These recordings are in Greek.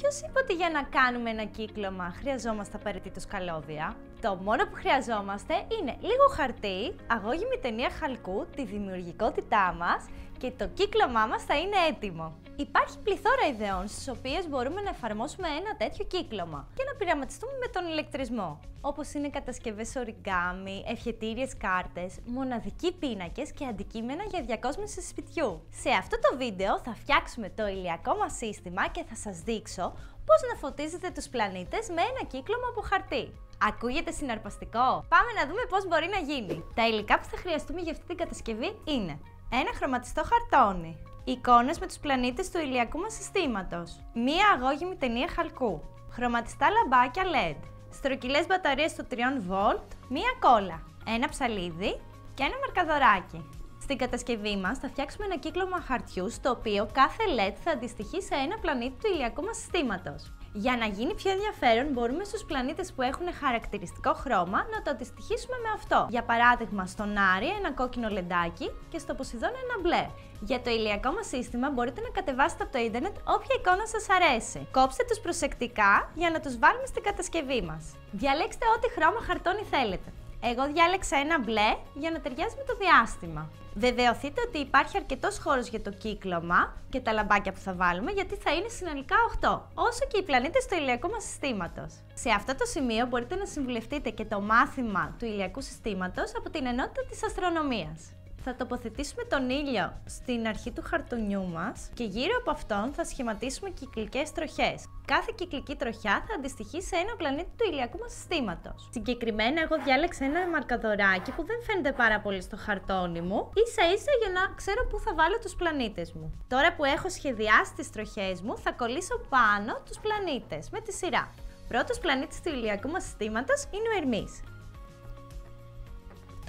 Ποιος είπε ότι για να κάνουμε ένα κύκλωμα χρειαζόμαστε απαραίτητο καλώδια. Το μόνο που χρειαζόμαστε είναι λίγο χαρτί, αγώγημη ταινία χαλκού, τη δημιουργικότητά μας και το κύκλωμά μας θα είναι έτοιμο. Υπάρχει πληθώρα ιδεών στις οποίες μπορούμε να εφαρμόσουμε ένα τέτοιο κύκλωμα και να πειραματιστούμε με τον ηλεκτρισμό, όπως είναι κατασκευές ορigami, ευχετήριες κάρτες, μοναδικοί πίνακες και αντικείμενα για διακόσμηση σπιτιού. Σε αυτό το βίντεο θα φτιάξουμε το ηλιακό μας σύστημα και θα σας δείξω πώς να φωτίζετε τους πλανήτες με ένα κύκλωμα από χαρτί. Ακούγεται συναρπαστικό; Πάμε να δούμε πώς μπορεί να γίνει. Τα υλικά που θα χρειαστούμε για αυτή την κατασκευή είναι ένα χρωματιστό χαρτόνι, εικόνες με τους πλανήτες του ηλιακού μας συστήματος, μία αγώγημη ταινία χαλκού, χρωματιστά λαμπάκια LED, στρογγυλές μπαταρίες του 3V, μία κόλλα, ένα ψαλίδι και ένα μαρκαδοράκι. Στην κατασκευή μας θα φτιάξουμε ένα κύκλωμα χαρτιού στο οποίο κάθε LED θα αντιστοιχεί σε ένα πλανήτη του ηλιακού μας συστήματος. Για να γίνει πιο ενδιαφέρον, μπορούμε στους πλανήτες που έχουν χαρακτηριστικό χρώμα να το αντιστοιχίσουμε με αυτό. Για παράδειγμα, στον Άρη ένα κόκκινο λεντάκι και στο Ποσειδώνα ένα μπλε. Για το ηλιακό μας σύστημα μπορείτε να κατεβάσετε από το ίντερνετ όποια εικόνα σας αρέσει. Κόψτε τους προσεκτικά για να τους βάλουμε στην κατασκευή μας. Διαλέξτε ό,τι χρώμα χαρτόνι θέλετε. Εγώ διάλεξα ένα μπλε για να ταιριάζει με το διάστημα. Βεβαιωθείτε ότι υπάρχει αρκετός χώρος για το κύκλωμα και τα λαμπάκια που θα βάλουμε, γιατί θα είναι συνολικά 8, όσο και οι πλανήτες του ηλιακού μας συστήματος. Σε αυτό το σημείο μπορείτε να συμβουλευτείτε και το μάθημα του ηλιακού συστήματος από την ενότητα της αστρονομίας. Θα τοποθετήσουμε τον ήλιο στην αρχή του χαρτονιού μας και γύρω από αυτόν θα σχηματίσουμε κυκλικές τροχές. Κάθε κυκλική τροχιά θα αντιστοιχεί σε ένα πλανήτη του ηλιακού μας συστήματος. Συγκεκριμένα εγώ διάλεξα ένα μαρκαδοράκι που δεν φαίνεται πάρα πολύ στο χαρτόνι μου, ίσα ίσα για να ξέρω πού θα βάλω τους πλανήτες μου. Τώρα που έχω σχεδιάσει τις τροχές μου θα κολλήσω πάνω τους πλανήτες με τη σειρά. Πρώτος πλανήτης του ηλιακού μας συστήματος είναι ο Ερμής.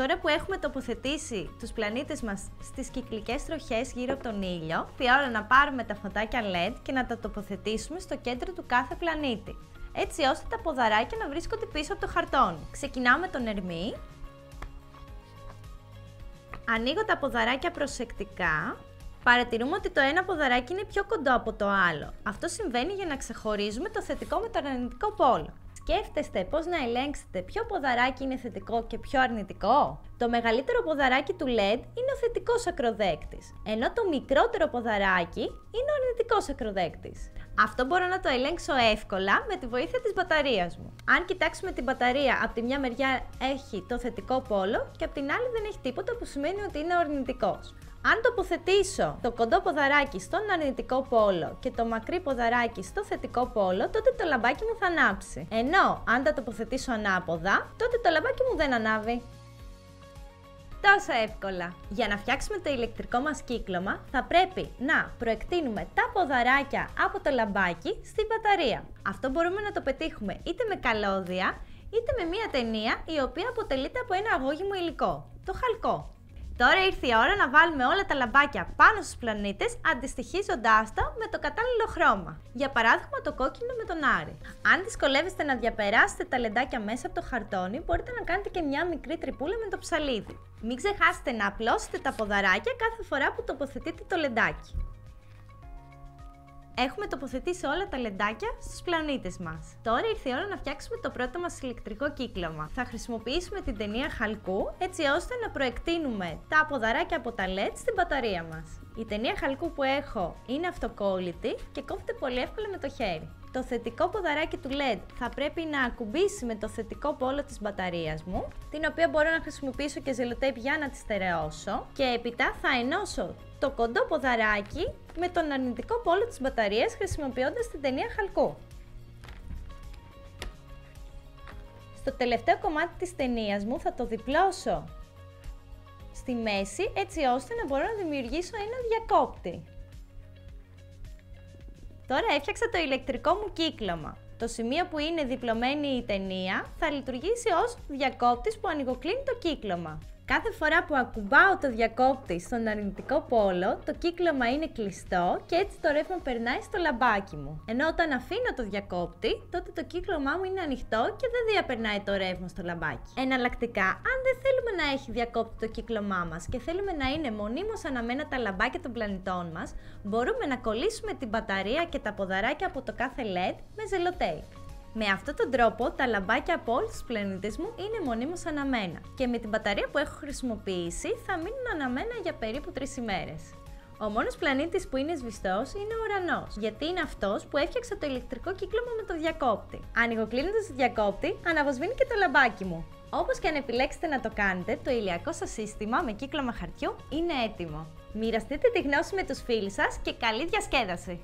Τώρα που έχουμε τοποθετήσει τους πλανήτες μας στις κυκλικές τροχές γύρω από τον ήλιο, η ώρα να πάρουμε τα φωτάκια LED και να τα τοποθετήσουμε στο κέντρο του κάθε πλανήτη, έτσι ώστε τα ποδαράκια να βρίσκονται πίσω από το χαρτόνι. Ξεκινάω με τον Ερμή. Ανοίγω τα ποδαράκια προσεκτικά. Παρατηρούμε ότι το ένα ποδαράκι είναι πιο κοντό από το άλλο. Αυτό συμβαίνει για να ξεχωρίζουμε το θετικό με το αρνητικό πόλο. Σκέφτεστε πώς να ελέγξετε ποιο ποδαράκι είναι θετικό και ποιο αρνητικό; Το μεγαλύτερο ποδαράκι του LED είναι ο θετικός ακροδέκτης, ενώ το μικρότερο ποδαράκι είναι ο αρνητικός ακροδέκτης. Αυτό μπορώ να το ελέγξω εύκολα με τη βοήθεια της μπαταρίας μου. Αν κοιτάξουμε την μπαταρία, από τη μια μεριά έχει το θετικό πόλο και από την άλλη δεν έχει τίποτα που σημαίνει ότι είναι ο αρνητικός. Αν τοποθετήσω το κοντό ποδαράκι στον αρνητικό πόλο και το μακρύ ποδαράκι στο θετικό πόλο, τότε το λαμπάκι μου θα ανάψει. Ενώ αν τα τοποθετήσω ανάποδα, τότε το λαμπάκι μου δεν ανάβει. Τόσο εύκολα. Για να φτιάξουμε το ηλεκτρικό μας κύκλωμα, θα πρέπει να προεκτείνουμε τα ποδαράκια από το λαμπάκι στην μπαταρία. Αυτό μπορούμε να το πετύχουμε είτε με καλώδια, είτε με μία ταινία η οποία αποτελείται από ένα αγώγημο υλικό, το χαλκό. Τώρα ήρθε η ώρα να βάλουμε όλα τα λαμπάκια πάνω στους πλανήτες αντιστοιχίζοντάς τα με το κατάλληλο χρώμα. Για παράδειγμα το κόκκινο με τον Άρη. Αν δυσκολεύεστε να διαπεράσετε τα λεντάκια μέσα από το χαρτόνι, μπορείτε να κάνετε και μια μικρή τρυπούλα με το ψαλίδι. Μην ξεχάσετε να απλώσετε τα ποδαράκια κάθε φορά που τοποθετείτε το λεντάκι. Έχουμε τοποθετήσει όλα τα λεντάκια στους πλανήτες μας. Τώρα ήρθε η ώρα να φτιάξουμε το πρώτο μας ηλεκτρικό κύκλωμα. Θα χρησιμοποιήσουμε την ταινία χαλκού έτσι ώστε να προεκτείνουμε τα ποδαράκια από τα LED στην μπαταρία μας. Η ταινία χαλκού που έχω είναι αυτοκόλλητη και κόβεται πολύ εύκολα με το χέρι. Το θετικό ποδαράκι του LED θα πρέπει να ακουμπήσει με το θετικό πόλο της μπαταρίας μου, την οποία μπορώ να χρησιμοποιήσω και ζελοτέιπ για να τη στερεώσω και έπειτα θα ενώσω το κοντό ποδαράκι με τον αρνητικό πόλο της μπαταρίας χρησιμοποιώντας την ταινία χαλκού. Στο τελευταίο κομμάτι της ταινίας μου θα το διπλώσω στη μέση έτσι ώστε να μπορώ να δημιουργήσω ένα διακόπτη. Τώρα έφτιαξα το ηλεκτρικό μου κύκλωμα. Το σημείο που είναι διπλωμένη η ταινία θα λειτουργήσει ως διακόπτης που ανοιγοκλίνει το κύκλωμα. Κάθε φορά που ακουμπάω το διακόπτη στον αρνητικό πόλο, το κύκλωμα είναι κλειστό και έτσι το ρεύμα περνάει στο λαμπάκι μου. Ενώ όταν αφήνω το διακόπτη, τότε το κύκλωμά μου είναι ανοιχτό και δεν διαπερνάει το ρεύμα στο λαμπάκι. Εναλλακτικά, αν δεν θέλουμε να έχει διακόπτη το κύκλωμά μας και θέλουμε να είναι μονίμως αναμένα τα λαμπάκια των πλανητών μας, μπορούμε να κολλήσουμε την μπαταρία και τα ποδαράκια από το κάθε LED με ζελοτέιπ. Με αυτόν τον τρόπο, τα λαμπάκια από όλους τους πλανήτες μου είναι μονίμως αναμένα και με την μπαταρία που έχω χρησιμοποιήσει θα μείνουν αναμένα για περίπου 3 ημέρες. Ο μόνος πλανήτης που είναι σβηστός είναι ο ουρανός, γιατί είναι αυτός που έφτιαξε το ηλεκτρικό κύκλωμα με το διακόπτη. Ανοιγοκλίνοντας το διακόπτη, αναβοσβήνει και το λαμπάκι μου. Όπως και αν επιλέξετε να το κάνετε, το ηλιακό σας σύστημα με κύκλωμα χαρτιού είναι έτοιμο. Μοιραστείτε τη γνώση με τους φίλους σας και καλή διασκέδαση!